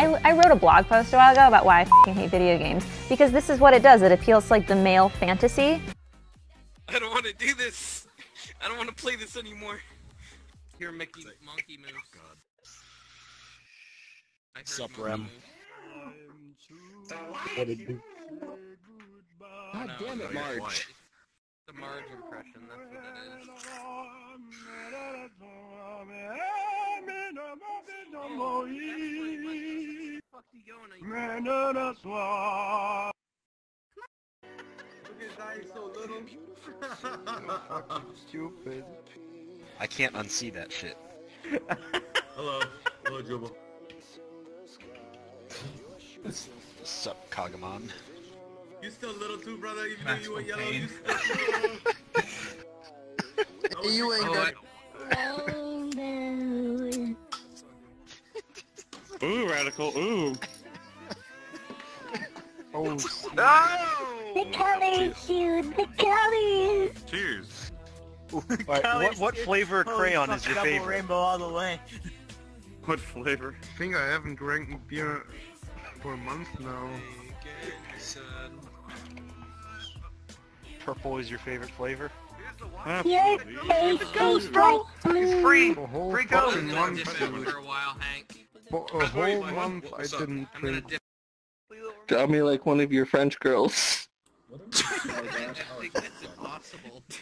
I, I wrote a blog post a while ago about why I fing hate video games because this is what it does. It appeals to like the male fantasy. I don't want to do this. I don't want to play this anymore. Here, Mickey Monkey moves. I heard Sup, Rem? What did you? God God damn it, Marge. The Marge impression, that's what it is. The fuck you going? Are Stupid. I can't unsee that shit. Hello. Hello, Jubal. Sup, Kagamon? You still little too, brother, even though you were yellow, you pain. still You ain't Oh, got. Ooh, radical, ooh. Oh, The colors, dude. The colors. Cheers. Alright, what, what flavor of crayon is your favorite? rainbow all the way. What flavor? I think I haven't drank beer for a month now. Purple is your favorite flavor? Your Absolutely. face tastes like blue. free. A whole I've been month. this for a while, Hank. For a whole month I didn't drink. Dip. Draw me like one of your French girls. I think that's impossible.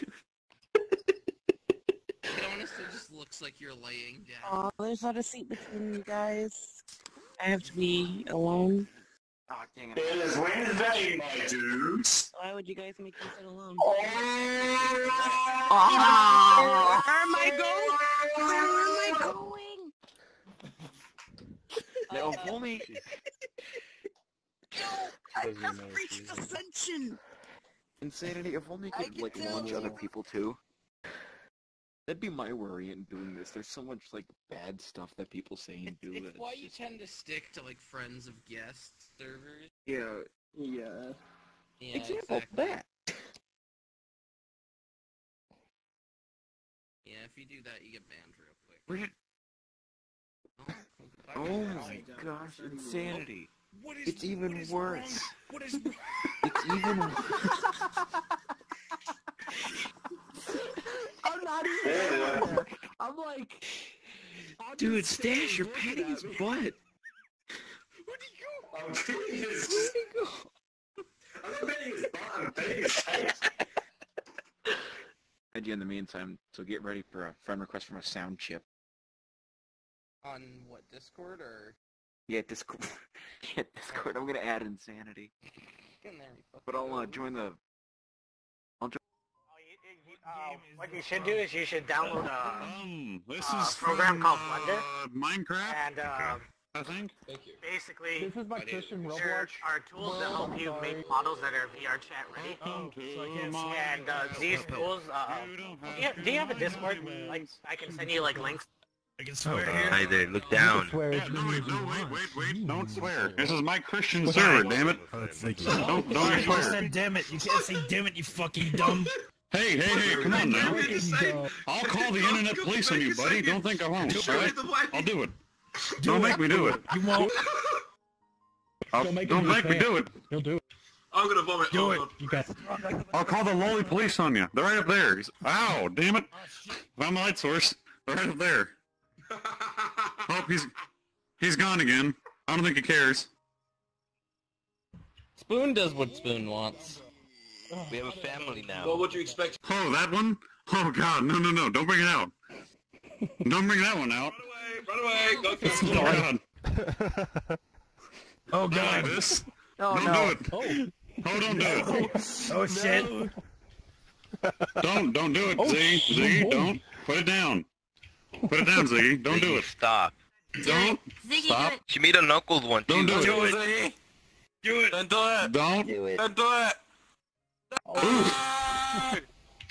It honestly just looks like you're laying down. Oh, there's not a seat between you guys. I have to be alone. Dang it. It is Wednesday, my dudes. Why would you guys make me sit alone? Oh. Where am I going? Where am I going? No, uh, if only... I Doesn't have reached Jesus. ascension. Insanity, if only I could, can like, launch other people, too. That'd be my worry in doing this. There's so much, like, bad stuff that people say and do It's that why it's you tend to stick to like friends of guests servers. Yeah, yeah. Yeah, Example, exactly. that. Yeah, if you do that, you get banned real quick. Where did... Oh, Oh, oh my gosh, insanity. What is, It's even what is worse. wrong? What is It's even I'm not even Yeah. there. I'm like, on the Dude, Stash, stage you're looking petting at his me. butt. I'm petting his. I'm not petting his butt. I'm petting his face. Had you in the meantime, so get ready for a friend request from a sound chip. on what Discord or Yeah, Discord. yeah, Discord. I'm gonna add insanity. in there? But I'll uh, join the. Uh, what you should do is you should download a Um, this uh, is program from, called Blender. uh, Minecraft, and uh, I think. basically This is my Christian there Roblox. are tools that help you make models that are VR chat ready. Welcome to And uh, these tools, uh, You don't do you, do you have a Discord? Like, I can send you like links. I can swear here. Hi there, look down. swear Yeah, no, wait, no, wait, wait, wait, Mm. don't swear. This is my Christian server, damn it. Oh, thank you. Don't, don't Sorry, you swear. said damn it. You can't say damn it, you fucking dumb. Hey, hey, hey, come on now. I'll call the internet police on you, buddy. Don't think I won't, alright? I'll do it. Don't make me do it. You won't. I'll, Don't make don't make me do do it. He'll do it. I'm gonna vomit. Do it. You got I'll call the lowly police on you. They're right up there. He's- Ow, damn it. Found the light source. They're right up there. Oh, he's he's gone again. I don't think he cares. Spoon does what Spoon wants. We have a family now. Well, what you expect? Oh, that one? Oh god, no, no, no, don't bring it out. Don't bring that one out. Run away, run away. Go kill Oh him. god. Oh Not like god. this. Oh Don't no. do it. Oh, don't do it. Oh shit. Don't, don't do it, Oh, Ziggy. shit. Ziggy, don't. Put it down. Put it down, Ziggy. Don't do it. Stop. Don't. Ziggy, Stop. She made a knuckles one too. Don't do it. Do it. Ziggy. Do it. Don't do it. Don't. Do it. Don't do it.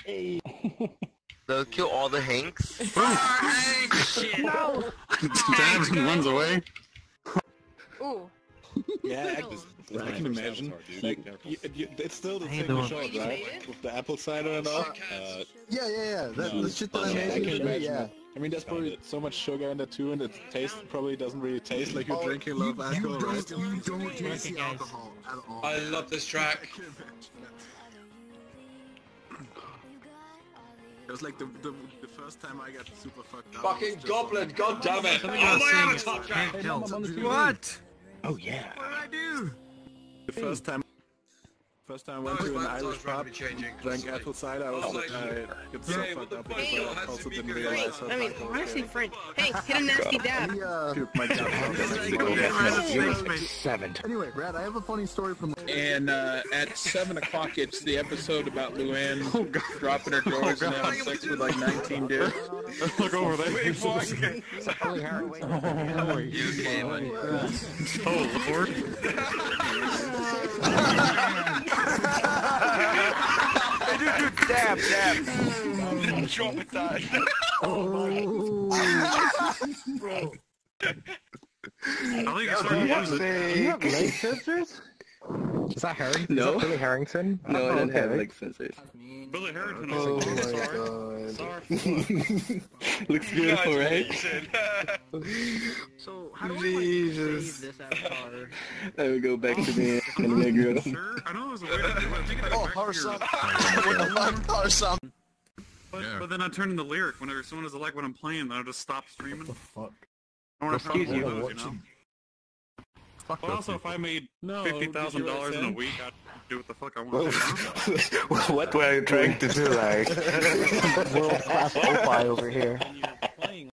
Hey. They'll kill all the Hanks. Shit. No. Dabs and runs away. Ooh. Yeah, I, just, I can imagine. Like, you, you, it's still the How same doing? shot, right? With the apple cider and all. Uh, Yeah, yeah, yeah. That, No. the shit that I Yeah, made. I can imagine yeah. That. I mean, there's probably so much sugar in it too, and it taste probably doesn't really taste like you're Oh, drinking a lot of alcohol, you right? don't- You don't taste the alcohol at all. I love this track. It was like the, the the first time I got super fucked up. Fucking goblin, oh god damn it! Oh my avatar track! Hey, Mom, I'm on the What? Oh yeah. What did I do? The first time, first time I went Oh, to an Irish pub, drank apple cider. I was Oh, like, like- I get so Hey, what fucked the up because Hey, I has also to be didn't good. realize how I mean, fucked I was honestly, getting. Frank. Hey, hit a nasty dab. My God. Seven. Anyway, Brad, I have a funny story from. And uh, at 7 o'clock, it's the episode about Luann dropping her drawers and having sex with like 19 dudes. Look over there. Wait, fuck. You gay, Oh, Lord. Dude, dude, dab, dab. Drop it down. I think it's starting to use it. Do you have leg scissors? Is that Harry? No. Is that Billy Herrington? No, I Oh, don't have okay. like scissors. Billy Herrington Oh was like, my sorry. god. Looks beautiful, right? So how do I Jesus. save this avatar? I would go back to the oh. anime girl. Sure. I know it was a weird idea. but I think I Oh, back to horse your- up. What the fuck? Horse up. But, but then I turn in the lyric whenever someone doesn't like what I'm playing, then I just stop streaming. Fuck. I don't have to Excuse do you. those, you know. Watching. Fuck But those also, if. I made No, fifty did you thousand dollars in a week, I'd do what the fuck I want. to do, what were you trying to do, like? World class opie over here.